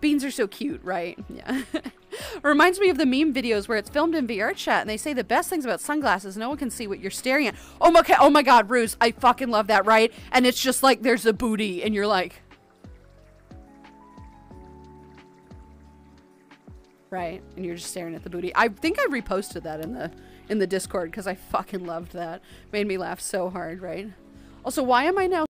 Beans are so cute, right? Yeah. Reminds me of the meme videos where it's filmed in VRChat and they say the best things about sunglasses, no one can see what you're staring at. Oh my, oh my god, Ruse, I fucking love that, right? And it's just like there's a booty and you're like... Right? And you're just staring at the booty. I think I reposted that in the in the Discord because I fucking loved that. Made me laugh so hard, right? Also, why am I now